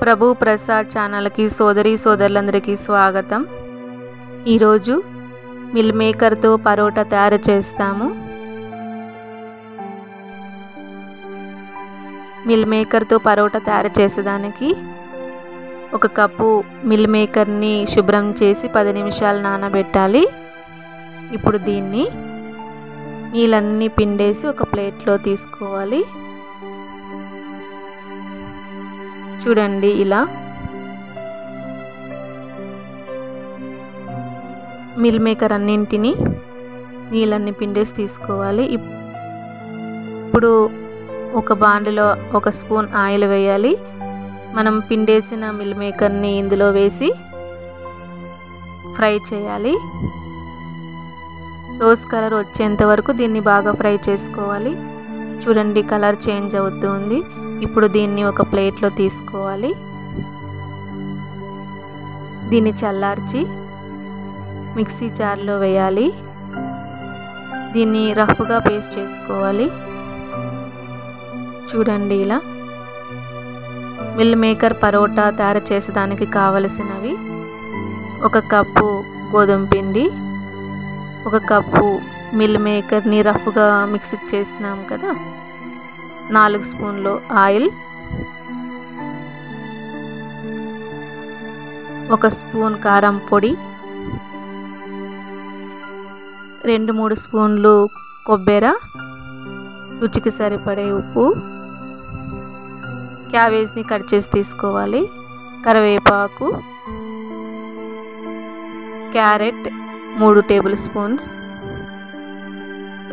ప్రభు ప్రసాద్ ఛానల్కి సోదరి సోదరులందరికీ స్వాగతం. ఈరోజు మిల్ మేకర్తో పరోటా తయారు చేస్తాము. మిల్ మేకర్తో పరోటా తయారు చేసేదానికి ఒక కప్పు మిల్ మేకర్ని శుభ్రం చేసి పది నిమిషాలు నానబెట్టాలి. ఇప్పుడు దీన్ని నీళ్ళన్నీ పిండేసి ఒక ప్లేట్లో తీసుకోవాలి. చూడండి ఇలా. మిల్ మేకర్ అన్నింటినీ నీళ్ళన్ని పిండేసి తీసుకోవాలి. ఇప్పుడు ఒక బాండిలో ఒక స్పూన్ ఆయిల్ వేయాలి. మనం పిండేసిన మిల్ మేకర్ని ఇందులో వేసి ఫ్రై చేయాలి. రోజ్ కలర్ వచ్చేంత వరకు దీన్ని బాగా ఫ్రై చేసుకోవాలి. చూడండి కలర్ చేంజ్ అవుతుంది ఇప్పుడు దీన్ని ఒక ప్లేట్లో తీసుకోవాలి. దీన్ని చల్లార్చి మిక్సీ జార్లో వేయాలి. దీన్ని రఫ్గా పేస్ట్ చేసుకోవాలి. చూడండి ఇలా. మిల్ మేకర్ పరోటా తయారు చేసేదానికి కావలసినవి. ఒక కప్పు గోధుమ పిండి ఒక కప్పు మిల్ మేకర్ని రఫ్గా మిక్సీ చేసినాం కదా. నాలుగు స్పూన్లు ఆయిల్. ఒక స్పూన్ కారం పొడి. రెండు మూడు స్పూన్లు కొబ్బెర. రుచికి సరిపడే ఉప్పు. క్యాబేజ్ని కట్ చేసి తీసుకోవాలి. కరివేపాకు. క్యారెట్ మూడు టేబుల్ స్పూన్స్.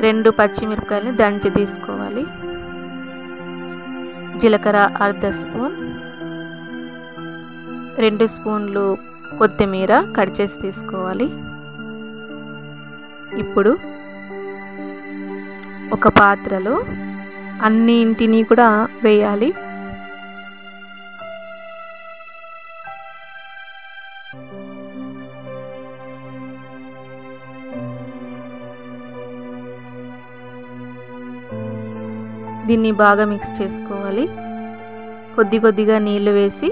రెండు పచ్చిమిరపకాయలని దంచి తీసుకోవాలి. జీలకర్ర అర్ధ స్పూన్ రెండు స్పూన్లు కొత్తిమీర కట్ చేసి తీసుకోవాలి. ఇప్పుడు ఒక పాత్రలో అన్నింటినీ కూడా వేయాలి. దీన్ని బాగా మిక్స్ చేసుకోవాలి. కొద్ది కొద్దిగా నీళ్ళు వేసి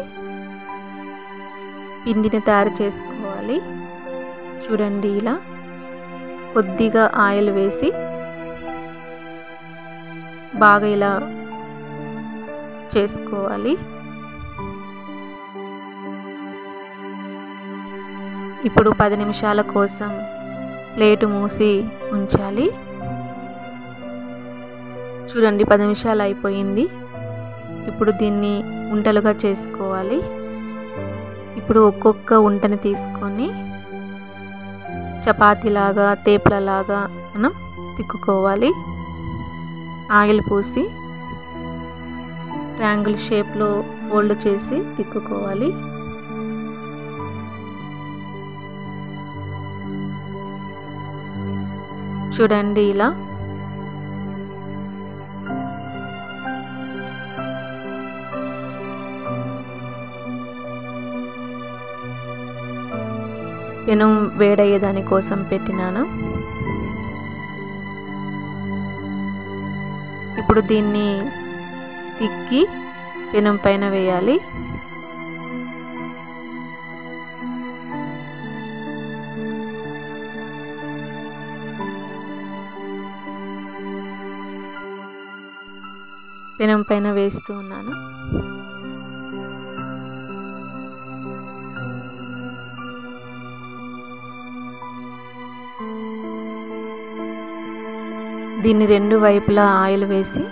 పిండిని తయారు చేసుకోవాలి. చూడండి ఇలా. కొద్దిగా ఆయిల్ వేసి బాగా ఇలా చేసుకోవాలి. ఇప్పుడు పది నిమిషాల కోసం ప్లేటు మూసి ఉంచాలి. చూడండి పది నిమిషాలు అయిపోయింది. ఇప్పుడు దీన్ని ఉంటలుగా చేసుకోవాలి. ఇప్పుడు ఒక్కొక్క ఉంటని తీసుకొని చపాతీలాగా తేప్లలాగా మనం తిక్కుకోవాలి. ఆయిల్ పూసి ట్రయాంగిల్ షేప్లో ఫోల్డ్ చేసి తిక్కుకోవాలి. చూడండి ఇలా ఎనం వేడయ్యే దానికోసం పెట్టినాను. ఇప్పుడు దీన్ని తిక్కి పెనం పైన వేయాలి. పెనం పైన వేస్తూ ఉన్నాను. దీన్ని రెండు వైపులా ఆయిల్ వేసి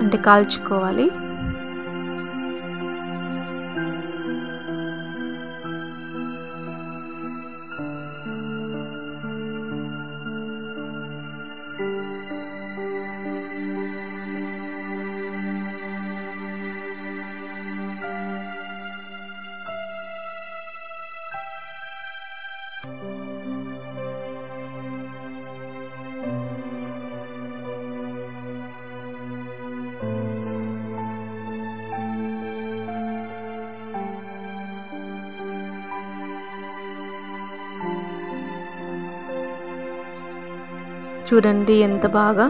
అంటే కాల్చుకోవాలి. చూడండి ఎంత బాగా.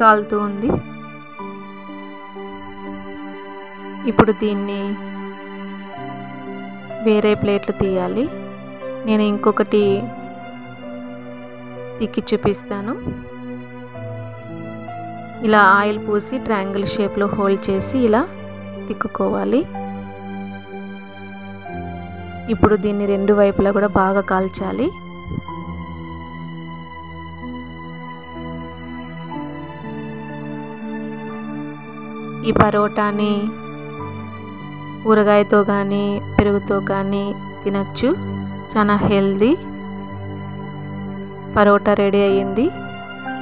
కాలుతూ ఉంది. ఇప్పుడు దీన్ని వేరే ప్లేట్లు తీయాలి. నేను ఇంకొకటి తిక్కి చూపిస్తాను. ఇలా ఆయిల్ పూసి ట్రయాంగిల్ షేప్లో హోల్డ్ చేసి ఇలా తిక్కుకోవాలి. ఇప్పుడు దీన్ని రెండు వైపులా కూడా బాగా కాల్చాలి. ఈ పరోటాని ఊరగాయతో కానీ పెరుగుతో కానీ తినచ్చు. చాలా హెల్దీ పరోటా రెడీ అయ్యింది.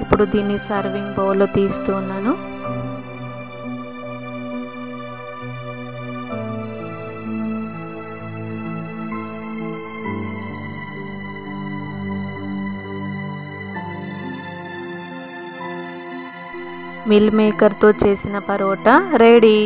ఇప్పుడు దీన్ని సర్వింగ్ బౌల్లో తీస్తూ ఉన్నాను. మిల్ మేకర్తో చేసిన పరోటా రెడీ